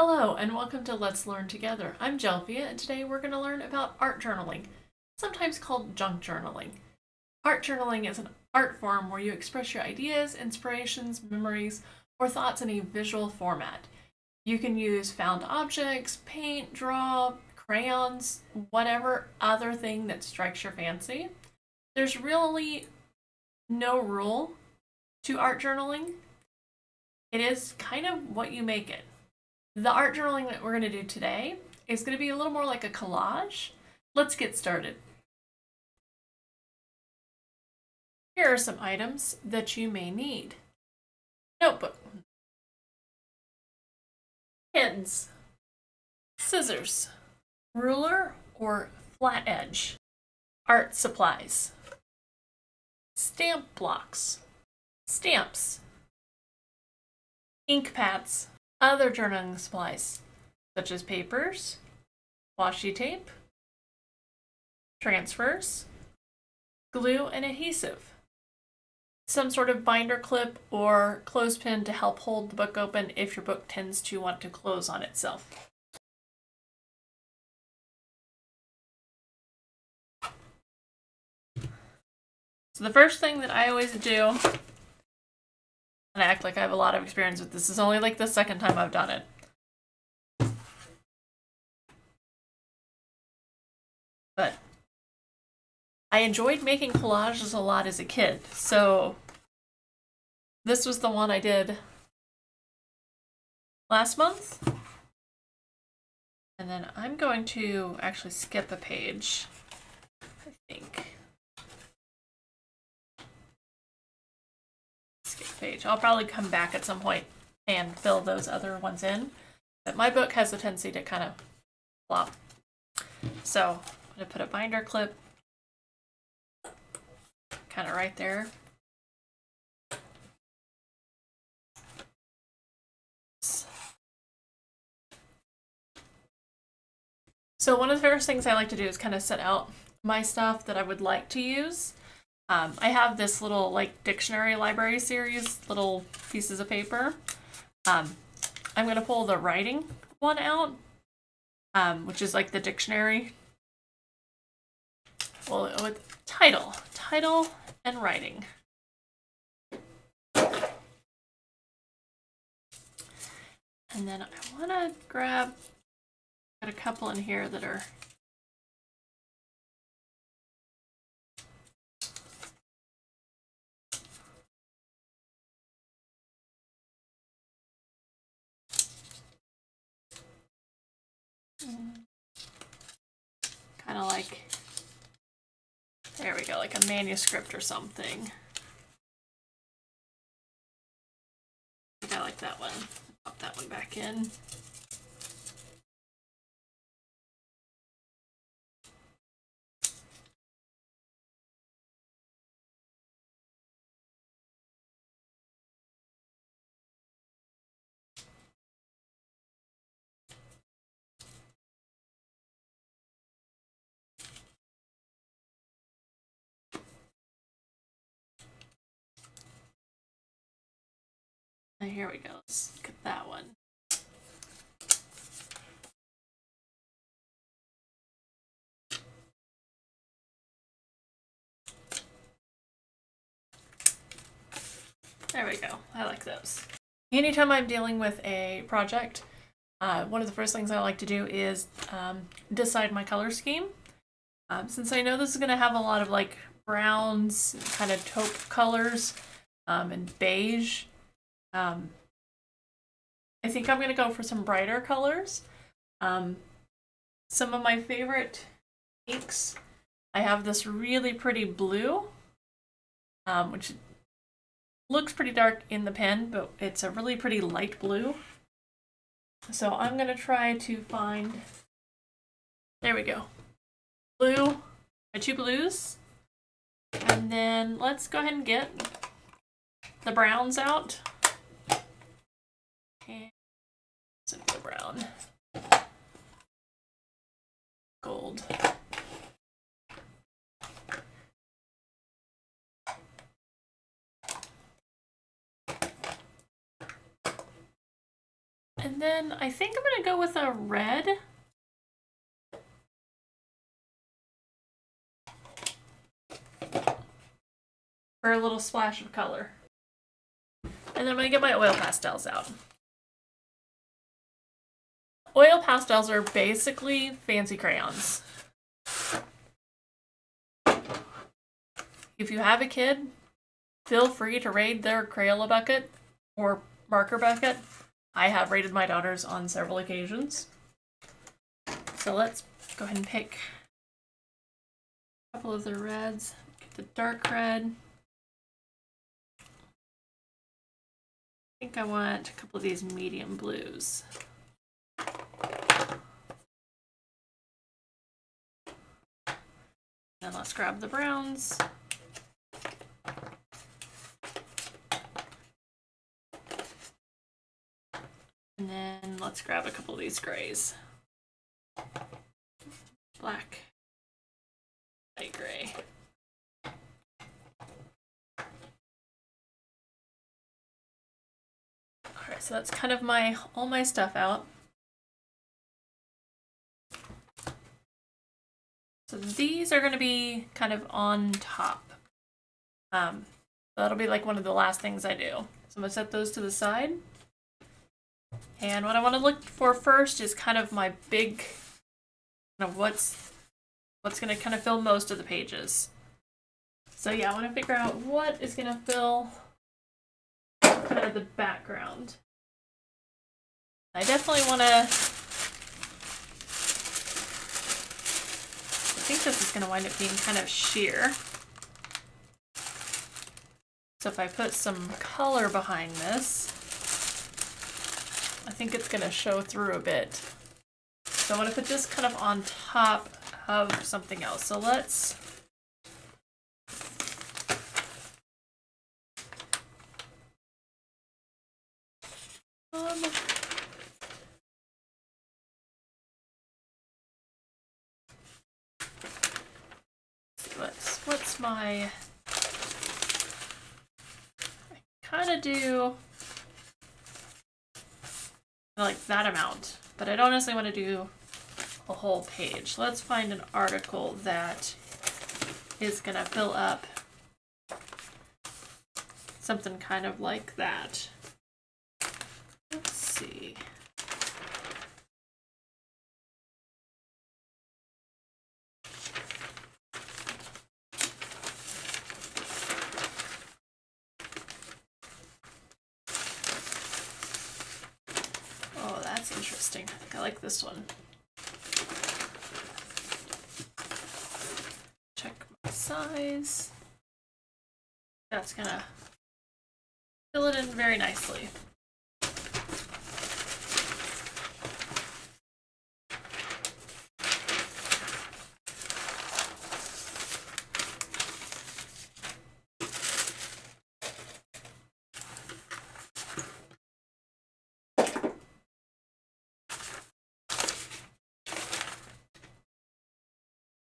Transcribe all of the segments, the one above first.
Hello and welcome to Let's Learn Together. I'm Jelfia and today we're going to learn about art journaling, sometimes called junk journaling. Art journaling is an art form where you express your ideas, inspirations, memories, or thoughts in a visual format. You can use found objects, paint, draw, crayons, whatever other thing that strikes your fancy. There's really no rule to art journaling. It is kind of what you make it. The art journaling that we're going to do today is going to be a little more like a collage. Let's get started. Here are some items that you may need. Notebook. Pens. Scissors. Ruler or flat edge. Art supplies. Stamp blocks. Stamps. Ink pads other journaling supplies, such as papers, washi tape, transfers, glue, and adhesive. Some sort of binder clip or clothespin to help hold the book open if your book tends to want to close on itself. So the first thing that I always do and act like I have a lot of experience with this. This is only like the second time I've done it. But I enjoyed making collages a lot as a kid, so this was the one I did last month. And then I'm going to actually skip a page, I think. Page. I'll probably come back at some point and fill those other ones in. But my book has a tendency to kind of flop. So I'm going to put a binder clip kind of right there. So one of the first things I like to do is kind of set out my stuff that I would like to use. Um, I have this little like dictionary library series, little pieces of paper. Um, I'm going to pull the writing one out, um, which is like the dictionary. Well, with title, title and writing. And then I want to grab, got a couple in here that are Kind of like, there we go, like a manuscript or something. I like that one. Pop that one back in. Here we go. Let's look at that one. There we go. I like those. Anytime I'm dealing with a project, uh, one of the first things I like to do is um, decide my color scheme. Um, since I know this is going to have a lot of like browns, kind of taupe colors, um, and beige, um, I think I'm going to go for some brighter colors. Um, some of my favorite inks, I have this really pretty blue, um, which looks pretty dark in the pen, but it's a really pretty light blue. So I'm going to try to find, there we go, blue, my two blues. And then let's go ahead and get the browns out and the brown. Gold. And And then I think I'm going to go with a red. For a little splash of color. And then I'm going to get my oil pastels out. Oil pastels are basically fancy crayons. If you have a kid, feel free to raid their Crayola bucket or marker bucket. I have raided my daughters on several occasions. So let's go ahead and pick a couple of the reds. Get the dark red. I think I want a couple of these medium blues. Then let's grab the browns. And then let's grab a couple of these grays. Black, light gray. Alright, so that's kind of my all my stuff out. So these are going to be kind of on top. Um, that'll be like one of the last things I do. So I'm going to set those to the side. And what I want to look for first is kind of my big, you know, what's, what's going to kind of fill most of the pages. So yeah, I want to figure out what is going to fill kind of the background. I definitely want to think this is going to wind up being kind of sheer. So if I put some color behind this, I think it's going to show through a bit. So I want to put this kind of on top of something else. So let's um, what's what's my I kind of do like that amount, but I don't necessarily want to do a whole page. Let's find an article that is going to fill up something kind of like that. Let's see. Oh, that's interesting. I think I like this one. Check my size. That's gonna fill it in very nicely.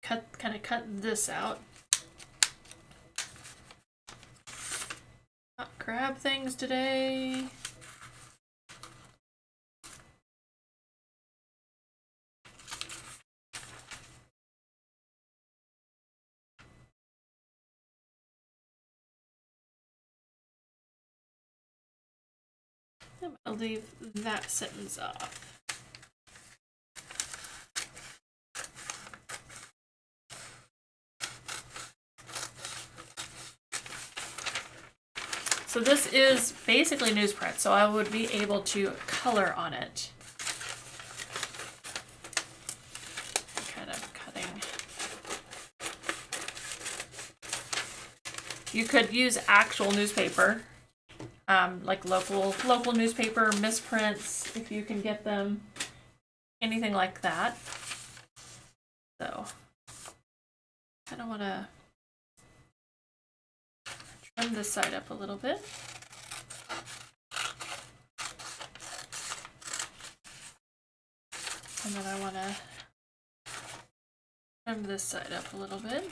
cut kind of cut this out. Grab things today. I'm gonna leave that sentence off. So this is basically newsprint, so I would be able to color on it. Kind of cutting. You could use actual newspaper, um, like local local newspaper misprints if you can get them, anything like that. So, I kind of want to trim this side up a little bit. And then I want to trim this side up a little bit.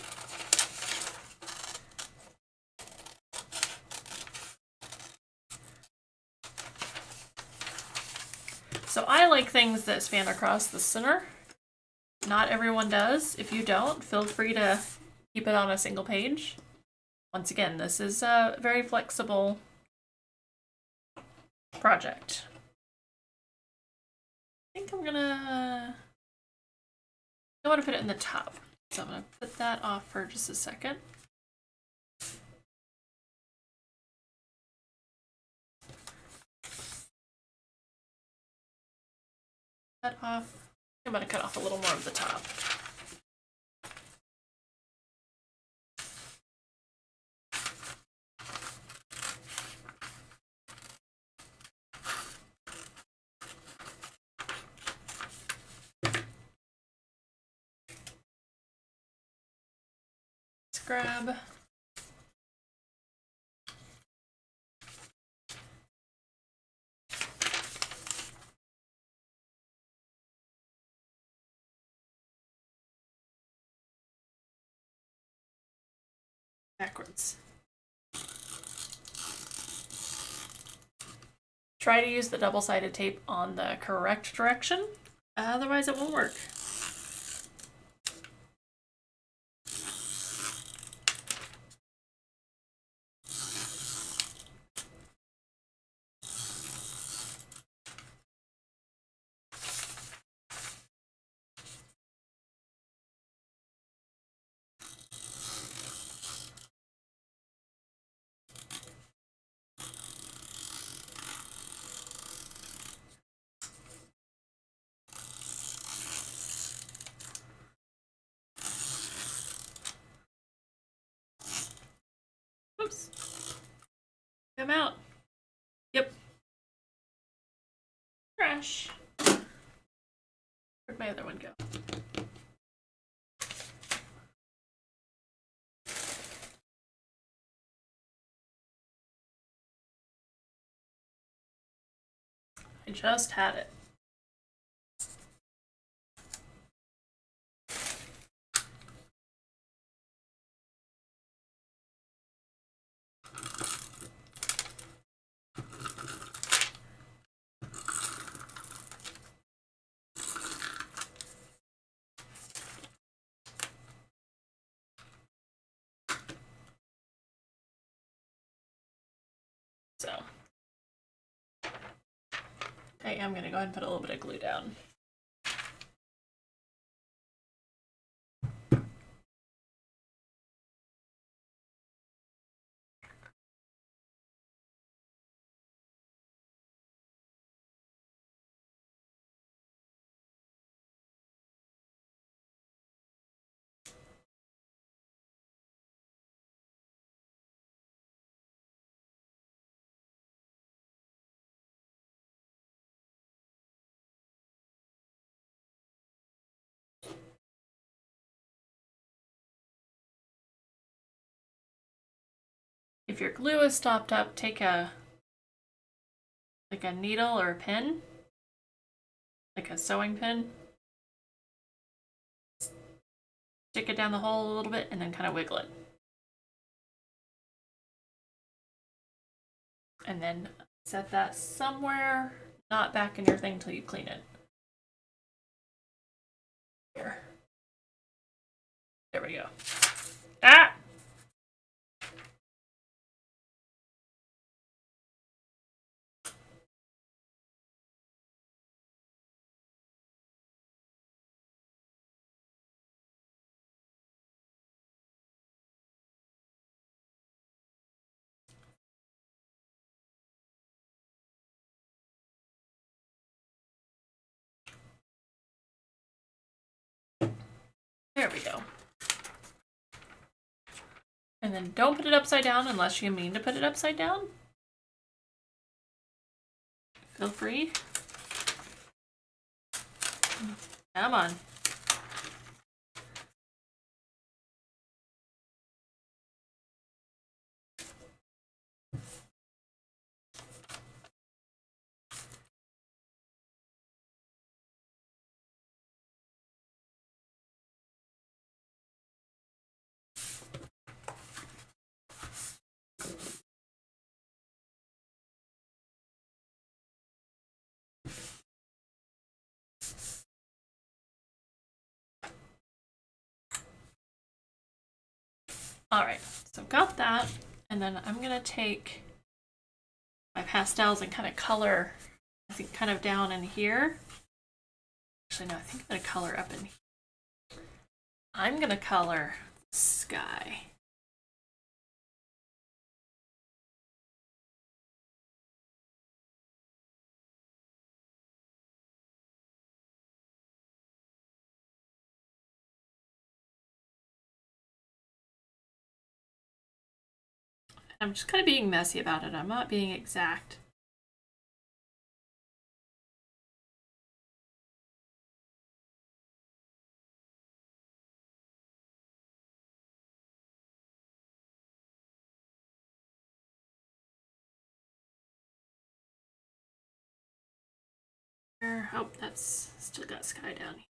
So I like things that span across the center. Not everyone does. If you don't, feel free to keep it on a single page. Once again, this is a very flexible project. I think I'm gonna, I want to put it in the top. So I'm gonna put that off for just a second. Cut off. I'm gonna cut off a little more of the top. Grab backwards. Try to use the double-sided tape on the correct direction, otherwise it won't work. Oops. Come out. Yep. Trash. Where'd my other one go? I just had it. So I am going to go ahead and put a little bit of glue down. If your glue is stopped up, take a like a needle or a pin, like a sewing pin. Stick it down the hole a little bit and then kind of wiggle it. And then set that somewhere not back in your thing until you clean it. Here. There we go. Ah! There we go. And then don't put it upside down unless you mean to put it upside down. Feel free. Come on. All right, so I've got that. And then I'm gonna take my pastels and kind of color, I think kind of down in here. Actually, no, I think I'm gonna color up in here. I'm gonna color sky. I'm just kind of being messy about it. I'm not being exact. Oh, that's still got sky down here.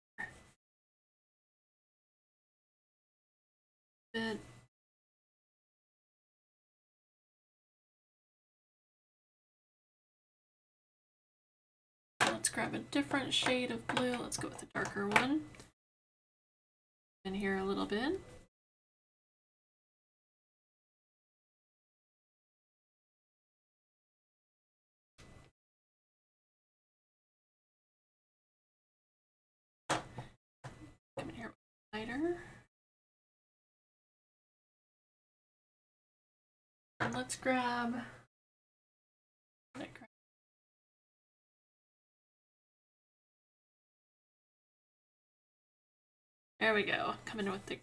Bit. Let's grab a different shade of blue. Let's go with a darker one. In here a little bit. Come in here lighter. And let's grab There we go. Coming with the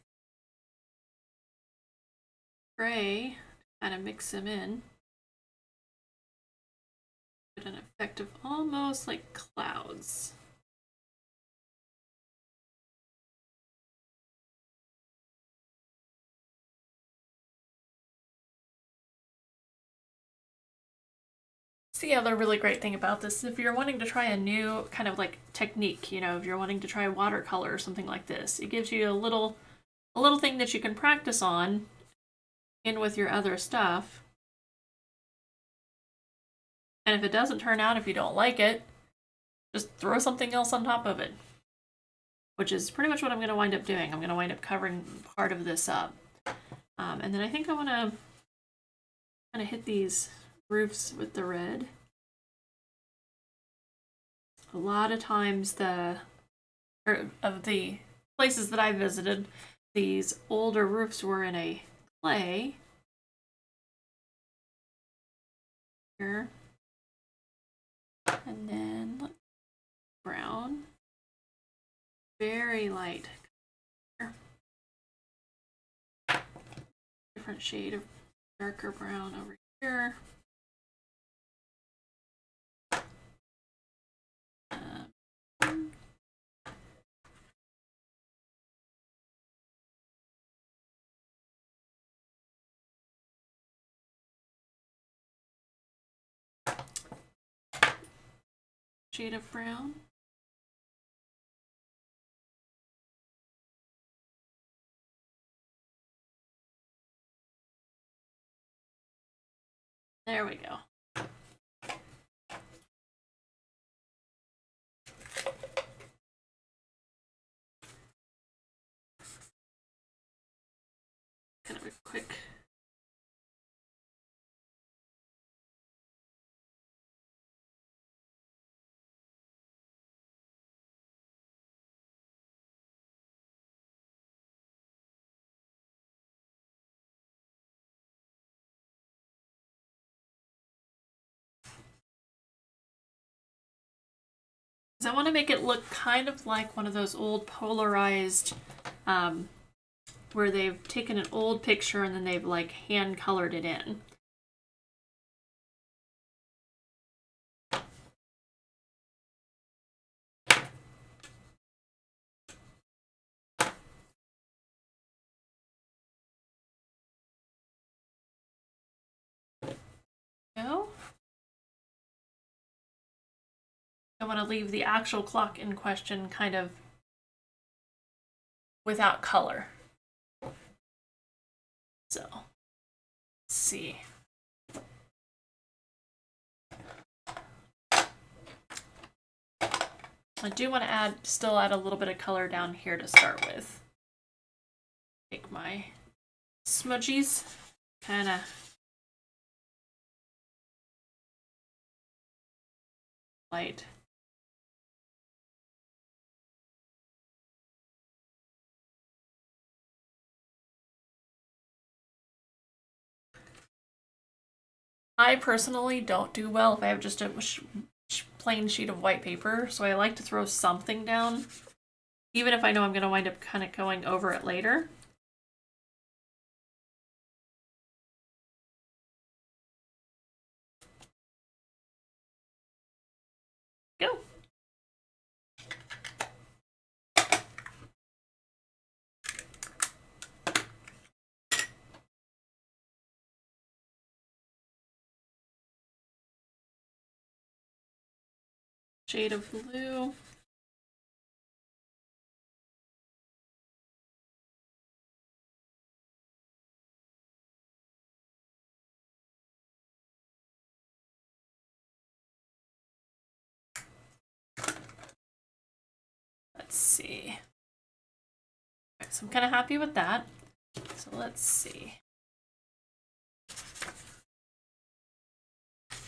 gray, kind of mix them in. Get an effect of almost like clouds. The other really great thing about this. If you're wanting to try a new kind of like technique, you know, if you're wanting to try watercolor or something like this, it gives you a little a little thing that you can practice on in with your other stuff. And if it doesn't turn out, if you don't like it, just throw something else on top of it. Which is pretty much what I'm going to wind up doing. I'm going to wind up covering part of this up. Um, and then I think I want to kind of hit these roofs with the red. A lot of times the or of the places that I visited, these older roofs were in a clay. Here. And then brown. Very light. Different shade of darker brown over here. Shade of brown. There we go. Quick. I want to make it look kind of like one of those old polarized, um, where they've taken an old picture and then they've like hand colored it in. I want to leave the actual clock in question kind of without color. So, let's see. I do want to add, still add a little bit of color down here to start with. Take my smudgies. Kind of light. I personally don't do well if I have just a plain sheet of white paper, so I like to throw something down, even if I know I'm going to wind up kind of going over it later. Shade of blue. Let's see. So I'm kind of happy with that. So let's see.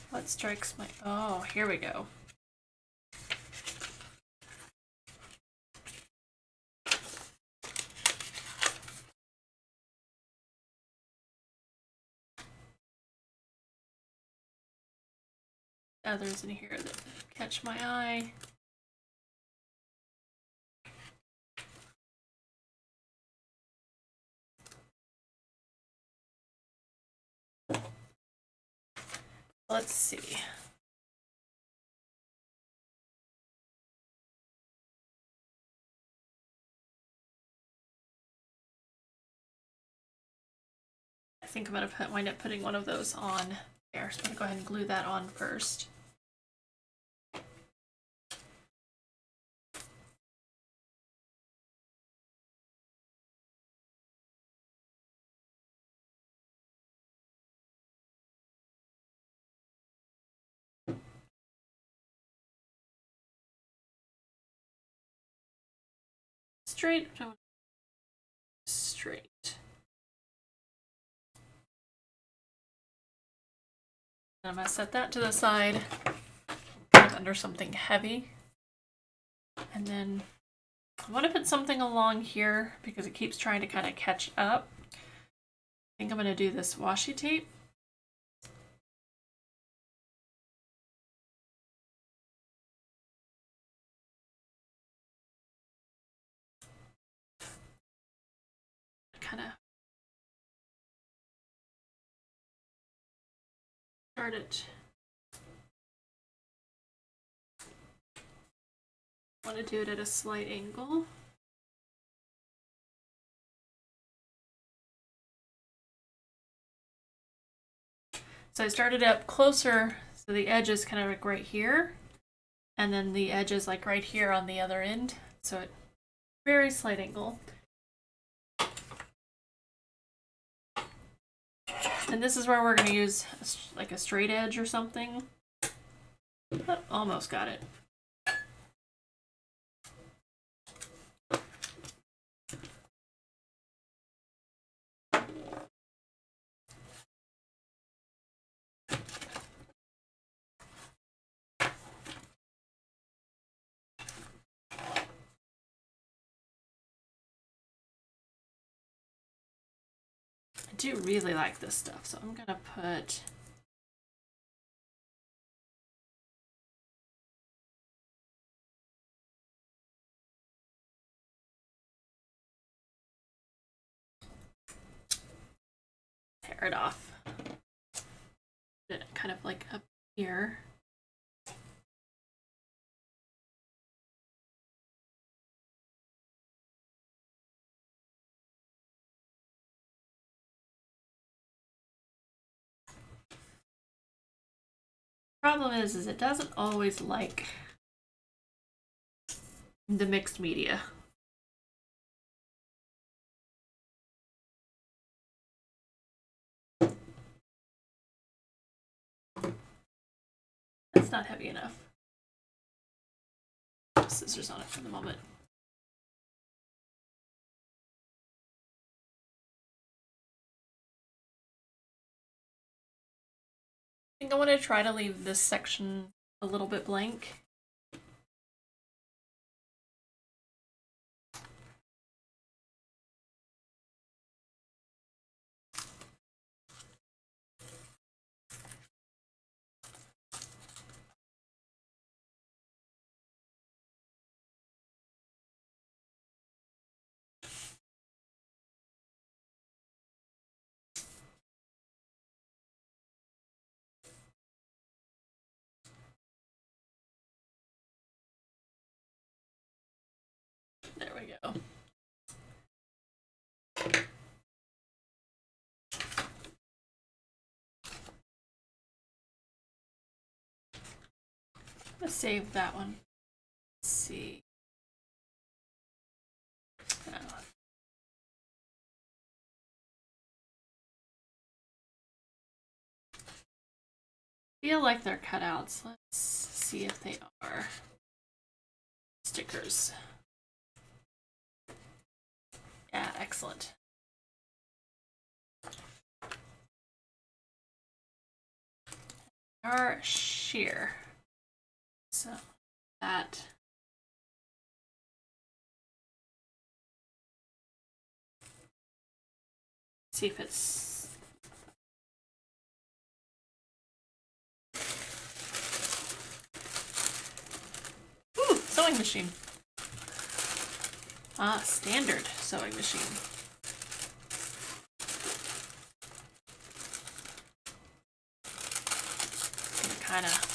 What strikes my... Oh, here we go. Others in here that catch my eye. Let's see. I think I'm going to wind up putting one of those on there. So I'm going to go ahead and glue that on first. Straight, straight. I'm going to set that to the side under something heavy. And then I want to put something along here because it keeps trying to kind of catch up. I think I'm going to do this washi tape. It. Want to do it at a slight angle. So I started up closer, so the edge is kind of like right here, and then the edge is like right here on the other end. So it very slight angle. And this is where we're going to use like a straight edge or something. almost got it. Do really like this stuff, so I'm gonna put tear it off. Kind of like up here. Problem is, is it doesn't always like the mixed media. That's not heavy enough. Scissors on it for the moment. Think I want to try to leave this section a little bit blank. There we go. Let's save that one. Let's see. Feel like they're cutouts. Let's see if they are stickers. Yeah, excellent. Are sheer. So that see if it's Ooh, sewing machine. Ah, standard sewing machine. Kind of.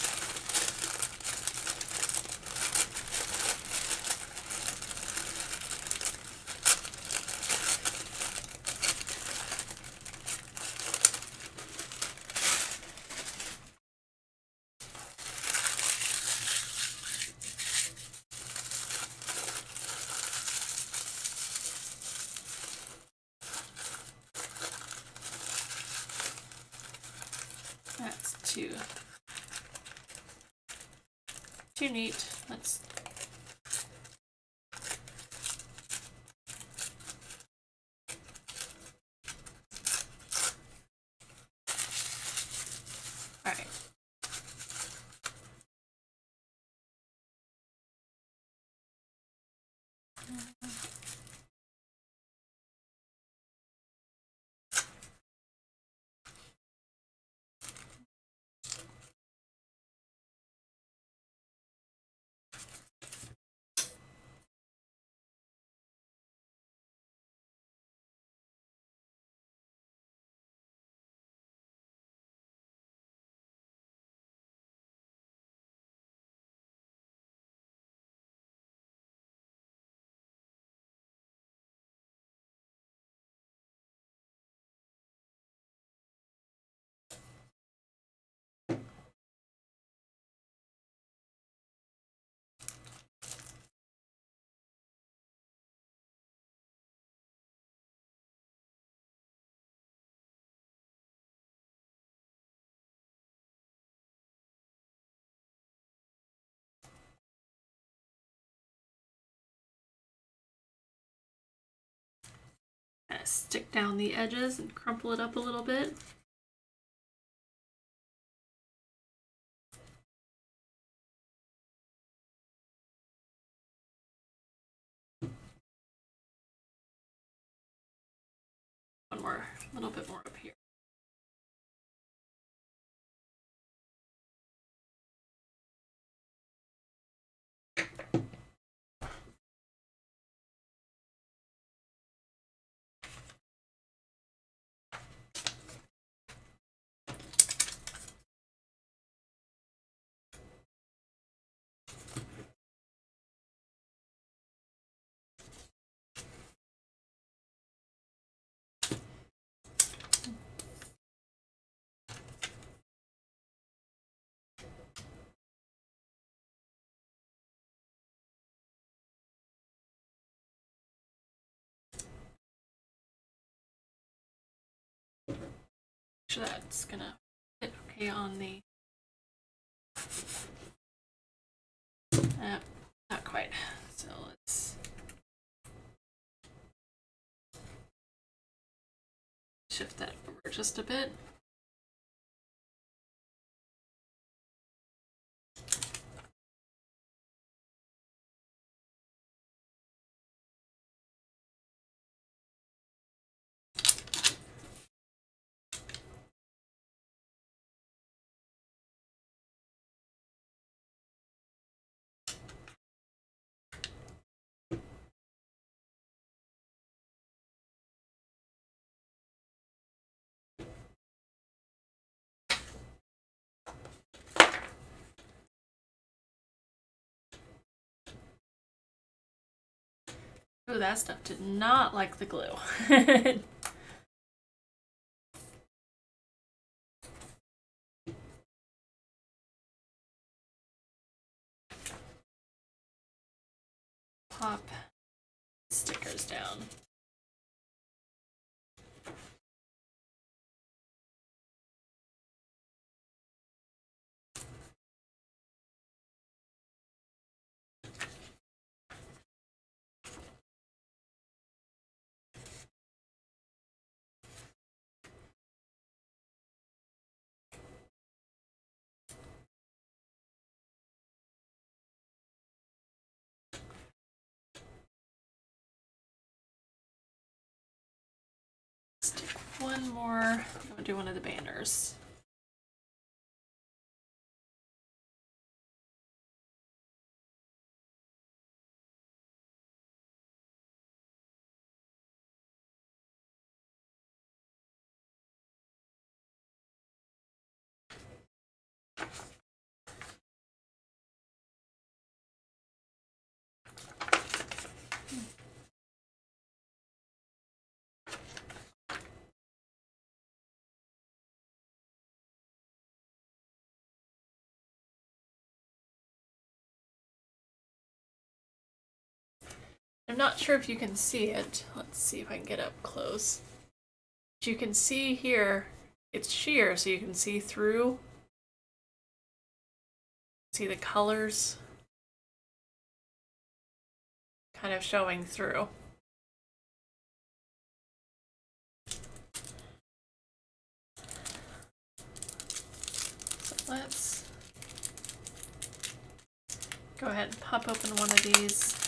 Kinda stick down the edges and crumple it up a little bit. One more, a little bit more sure that's gonna fit okay on the uh, not quite. So let's shift that over just a bit Ooh, that stuff did not like the glue. Pop stickers down. One more. I'm gonna do one of the banners. I'm not sure if you can see it. Let's see if I can get up close. But you can see here, it's sheer, so you can see through. See the colors kind of showing through. So let's go ahead and pop open one of these.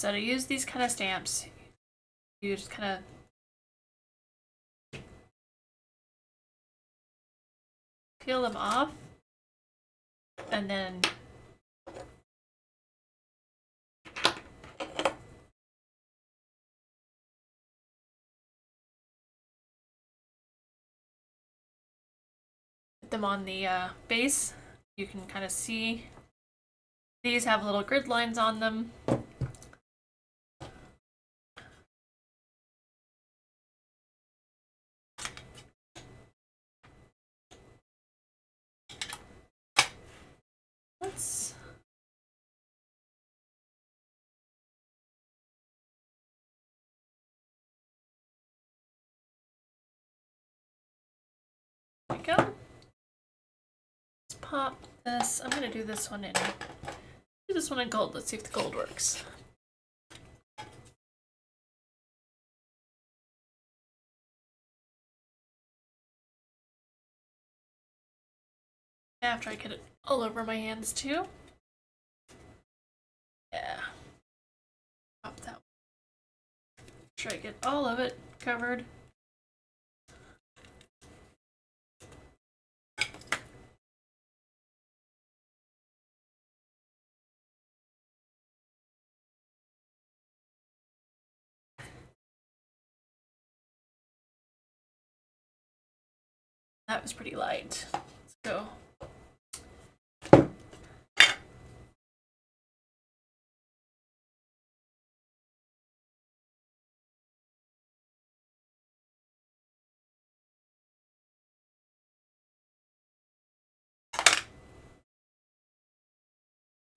So to use these kind of stamps, you just kind of peel them off and then put them on the uh, base. You can kind of see these have little grid lines on them. We go. Let's pop this. I'm gonna do this one in. Do this one in gold. Let's see if the gold works. After I get it all over my hands too. Yeah. Pop that. One. Try to get all of it covered. That was pretty light. Let's go.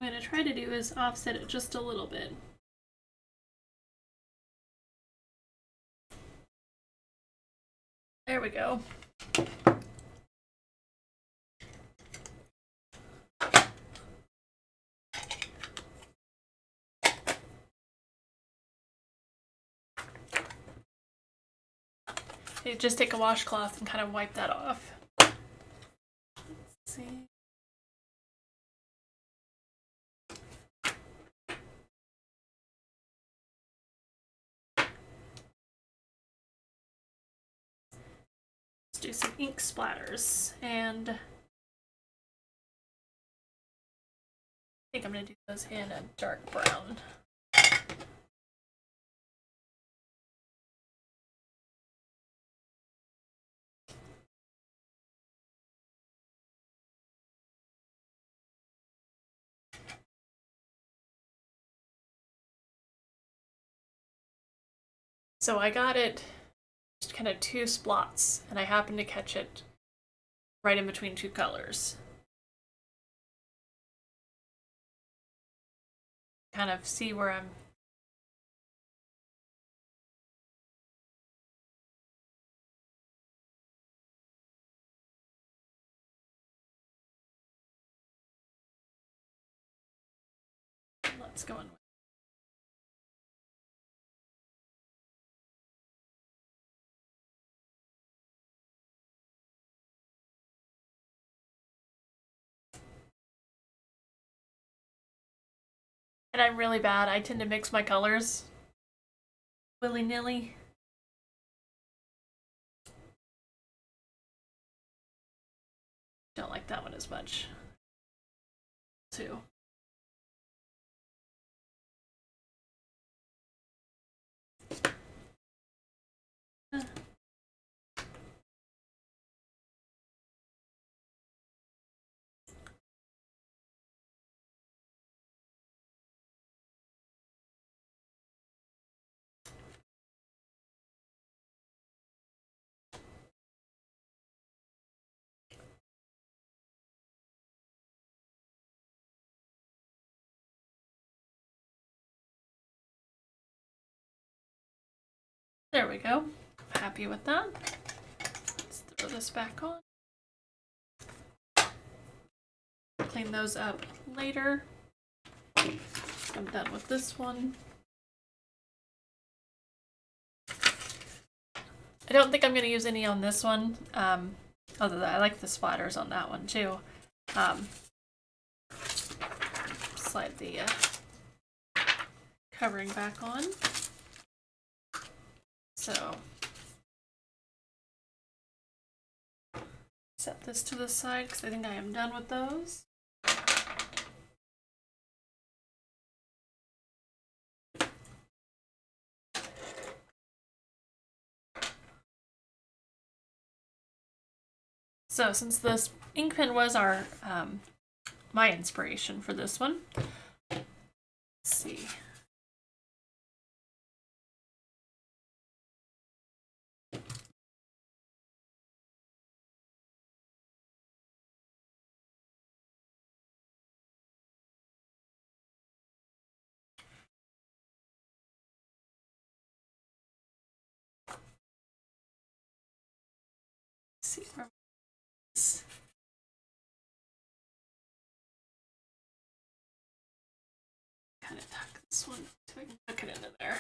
I'm going to try to do is offset it just a little bit. There we go. You just take a washcloth and kind of wipe that off. Let's see. Let's do some ink splatters and I think I'm going to do those in a dark brown. So I got it just kind of two splots, and I happened to catch it right in between two colors. Kind of see where I'm Let's go on. And I'm really bad. I tend to mix my colors willy-nilly. Don't like that one as much. Too. There we go. Happy with that. Let's throw this back on. Clean those up later. I'm done with this one. I don't think I'm going to use any on this one. Um, although I like the splatters on that one too. Um, slide the uh, covering back on. So set this to the side because I think I am done with those. So since this ink pen was our um, my inspiration for this one, let's see. see kind of tuck this one so I can tuck it into there.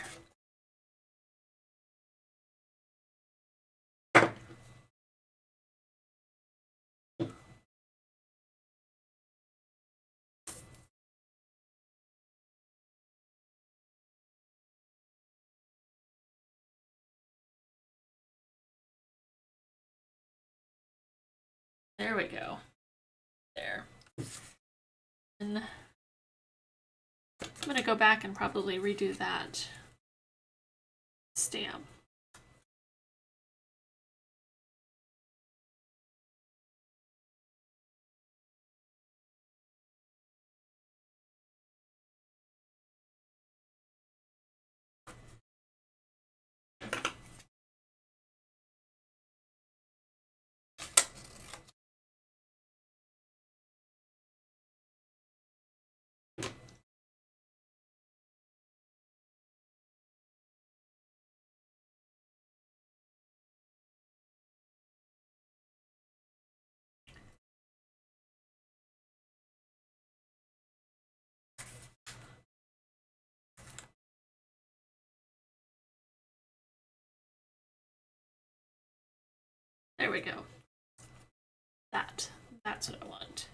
There we go. There. And I'm going to go back and probably redo that stamp. There we go. That. That's what I want.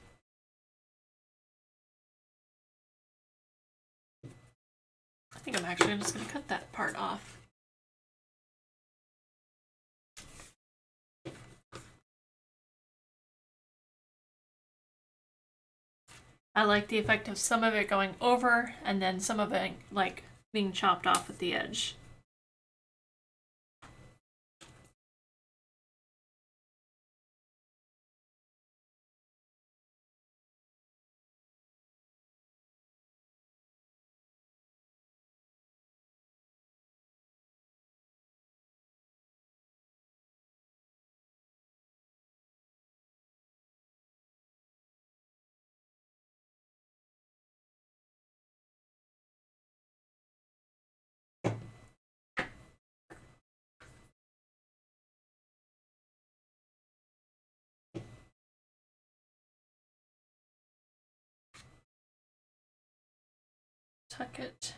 I think I'm actually just going to cut that part off. I like the effect of some of it going over and then some of it like being chopped off at the edge. Tuck it.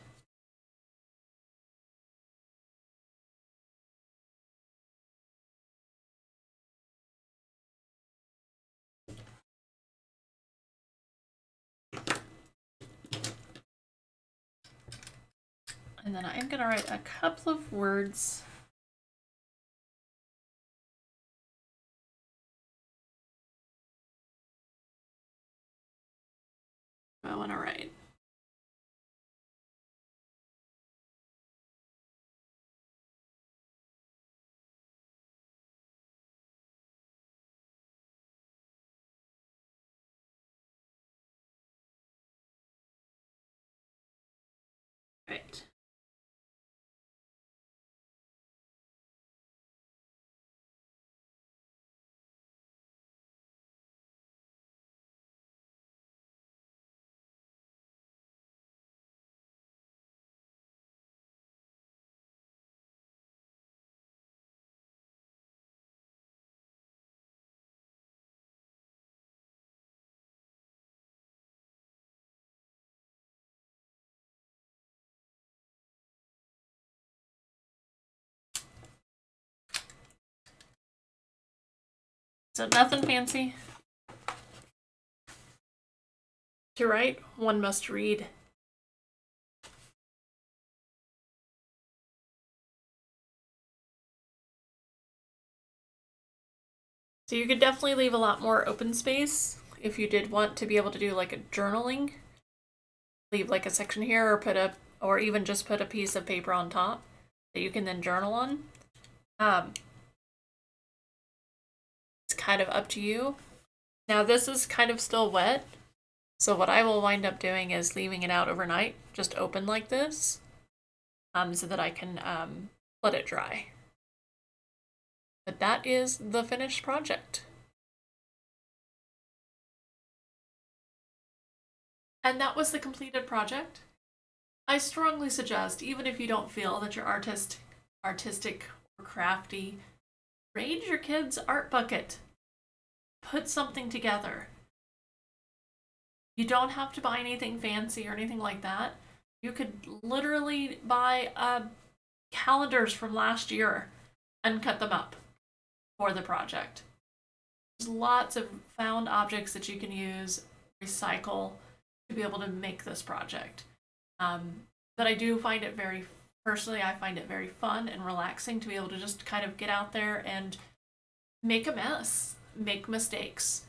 And then I'm going to write a couple of words. I want to write. So nothing fancy. To write, one must read. So you could definitely leave a lot more open space if you did want to be able to do like a journaling. Leave like a section here or put a or even just put a piece of paper on top that you can then journal on. Um, kind of up to you. Now this is kind of still wet, so what I will wind up doing is leaving it out overnight, just open like this, um, so that I can um, let it dry. But that is the finished project. And that was the completed project. I strongly suggest, even if you don't feel that your artist, artistic or crafty, raid your kid's art bucket put something together. You don't have to buy anything fancy or anything like that. You could literally buy uh, calendars from last year and cut them up for the project. There's lots of found objects that you can use, recycle to be able to make this project. Um, but I do find it very, personally, I find it very fun and relaxing to be able to just kind of get out there and make a mess make mistakes.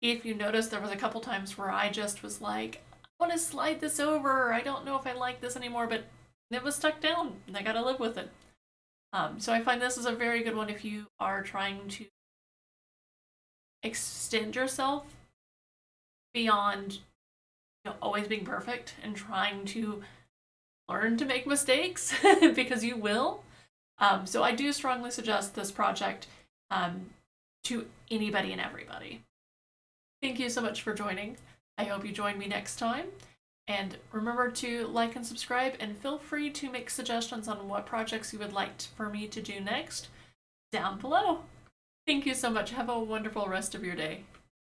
If you notice, there was a couple times where I just was like, I want to slide this over. I don't know if I like this anymore, but it was stuck down and I got to live with it. Um, so I find this is a very good one if you are trying to extend yourself beyond you know, always being perfect and trying to learn to make mistakes because you will. Um, so I do strongly suggest this project um, to anybody and everybody. Thank you so much for joining. I hope you join me next time. And remember to like and subscribe, and feel free to make suggestions on what projects you would like for me to do next down below. Thank you so much. Have a wonderful rest of your day.